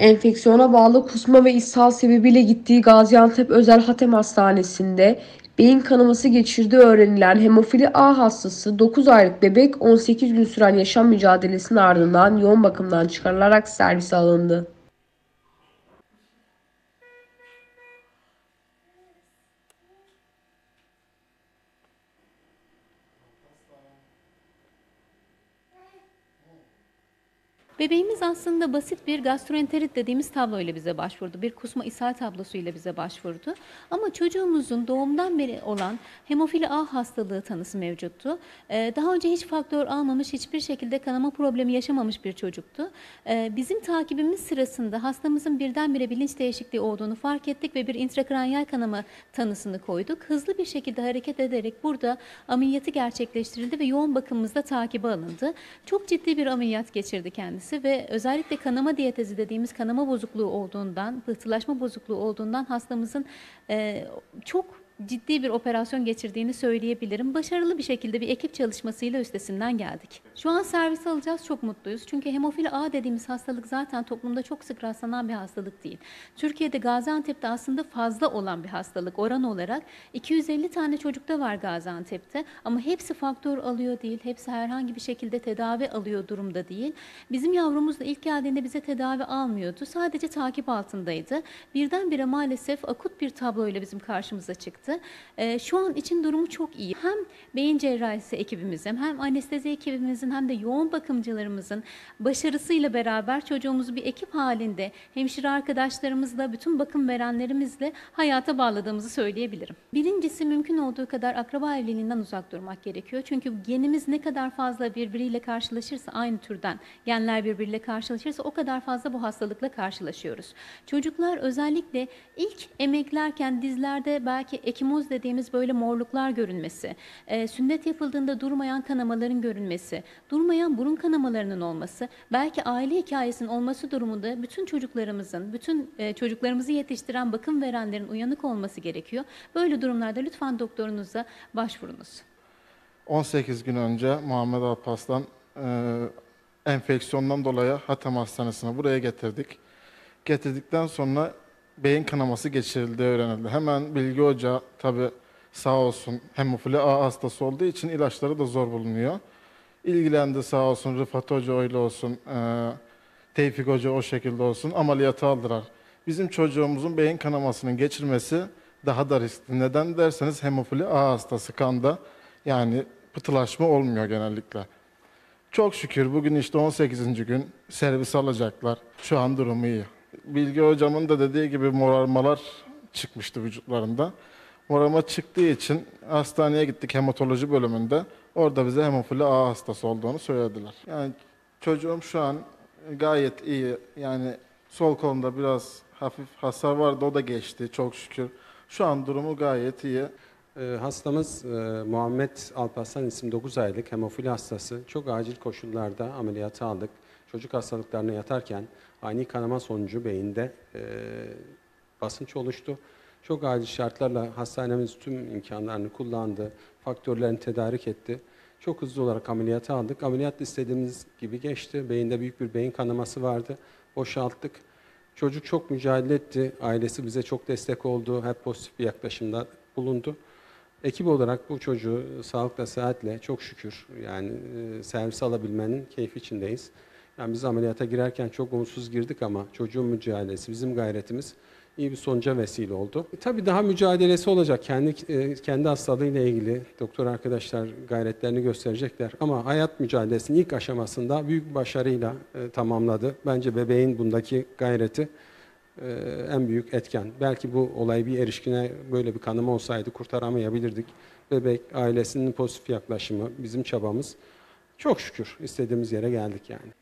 Enfeksiyona bağlı kusma ve ishal sebebiyle gittiği Gaziantep Özel Hatem Hastanesi'nde beyin kanaması geçirdiği öğrenilen hemofili A hastası 9 aylık bebek 18 gün süren yaşam mücadelesinin ardından yoğun bakımdan çıkarılarak servise alındı. Bebeğimiz aslında basit bir gastroenterit dediğimiz tabloyla bize başvurdu. Bir kusma ishal tablosuyla bize başvurdu. Ama çocuğumuzun doğumdan beri olan hemofili A hastalığı tanısı mevcuttu. Ee, Daha önce hiç faktör almamış, hiçbir şekilde kanama problemi yaşamamış bir çocuktu. Ee, Bizim takibimiz sırasında hastamızın birdenbire bilinç değişikliği olduğunu fark ettik ve bir intrakraniyal kanama tanısını koyduk. Hızlı bir şekilde hareket ederek burada ameliyatı gerçekleştirildi ve yoğun bakımımızda takibe alındı. Çok ciddi bir ameliyat geçirdi kendisi ve özellikle kanama diyetezi dediğimiz kanama bozukluğu olduğundan, pıhtılaşma bozukluğu olduğundan hastamızın e, çok ciddi bir operasyon geçirdiğini söyleyebilirim. Başarılı bir şekilde bir ekip çalışmasıyla üstesinden geldik. Şu an servis alacağız, çok mutluyuz. Çünkü hemofili A dediğimiz hastalık zaten toplumda çok sık rastlanan bir hastalık değil. Türkiye'de Gaziantep'te aslında fazla olan bir hastalık oran olarak. 250 tane çocukta var Gaziantep'te ama hepsi faktör alıyor değil, hepsi herhangi bir şekilde tedavi alıyor durumda değil. Bizim yavrumuz da ilk geldiğinde bize tedavi almıyordu. Sadece takip altındaydı. Birdenbire maalesef akut bir tabloyla bizim karşımıza çıktı. Ee, şu an için durumu çok iyi. Hem beyin cerrahisi ekibimizin hem anestezi ekibimizin hem de yoğun bakımcılarımızın başarısıyla beraber çocuğumuzu bir ekip halinde hemşire arkadaşlarımızla, bütün bakım verenlerimizle hayata bağladığımızı söyleyebilirim. Birincisi mümkün olduğu kadar akraba evliliğinden uzak durmak gerekiyor. Çünkü genimiz ne kadar fazla birbiriyle karşılaşırsa aynı türden genler birbiriyle karşılaşırsa o kadar fazla bu hastalıkla karşılaşıyoruz. Çocuklar özellikle ilk emeklerken dizlerde belki ekimoz dediğimiz böyle morluklar görünmesi, e, sünnet yapıldığında durmayan kanamaların görünmesi, durmayan burun kanamalarının olması, belki aile hikayesinin olması durumunda bütün çocuklarımızın, bütün e, çocuklarımızı yetiştiren bakım verenlerin uyanık olması gerekiyor. Böyle durumlarda lütfen doktorunuza başvurunuz. 18 gün önce Muhammed Alparslan e, enfeksiyondan dolayı Hatem Hastanesi'ne buraya getirdik. Getirdikten sonra beyin kanaması geçirildiği öğrenildi. Hemen Bilgi Hoca tabi sağ olsun hemofili A hastası olduğu için ilaçları da zor bulunuyor. İlgilendi sağ olsun Rıfat Hoca öyle olsun, e, Tevfik Hoca o şekilde olsun ameliyata aldılar. Bizim çocuğumuzun beyin kanamasının geçirmesi daha da riskli. Neden derseniz hemofili A hastası kanda yani pıtılaşma olmuyor genellikle. Çok şükür bugün işte 18. gün servis alacaklar. Şu an durumu iyi. Bilgi hocamın da dediği gibi morarmalar çıkmıştı vücutlarında. Morarma çıktığı için hastaneye gittik hematoloji bölümünde. Orada bize hemofili A hastası olduğunu söylediler. Yani çocuğum şu an gayet iyi. Yani sol kolunda biraz hafif hasar vardı o da geçti çok şükür. Şu an durumu gayet iyi. Ee, Hastamız e, Muhammed Alparslan isim 9 aylık hemofili hastası. Çok acil koşullarda ameliyatı aldık. Çocuk hastalıklarına yatarken ani kanama sonucu beyinde e, basınç oluştu. Çok acil şartlarla hastanemiz tüm imkanlarını kullandı. Faktörlerini tedarik etti. Çok hızlı olarak ameliyatı aldık. Ameliyat istediğimiz gibi geçti. Beyinde büyük bir beyin kanaması vardı. Boşalttık. Çocuk çok mücadele etti. Ailesi bize çok destek oldu. Hep pozitif bir yaklaşımda bulundu. Ekip olarak bu çocuğu sağlıkla, sıhhatle çok şükür yani e, servis alabilmenin keyfi içindeyiz. Yani biz ameliyata girerken çok umutsuz girdik ama çocuğun mücadelesi, bizim gayretimiz iyi bir sonuca vesile oldu. E, tabii daha mücadelesi olacak. Kendi e, kendi hastalığıyla ilgili doktor arkadaşlar gayretlerini gösterecekler. Ama hayat mücadelesinin ilk aşamasında büyük başarıyla e, tamamladı. Bence bebeğin bundaki gayreti e, en büyük etken. Belki bu olay bir erişkine böyle bir kanama olsaydı kurtaramayabilirdik. Bebek ailesinin pozitif yaklaşımı, bizim çabamız çok şükür istediğimiz yere geldik yani.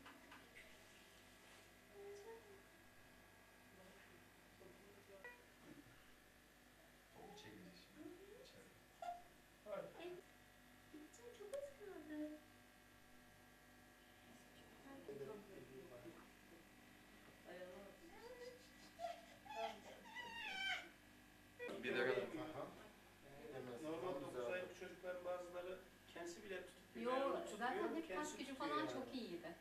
Yo, zaten hep kas gücü falan çok iyiydi.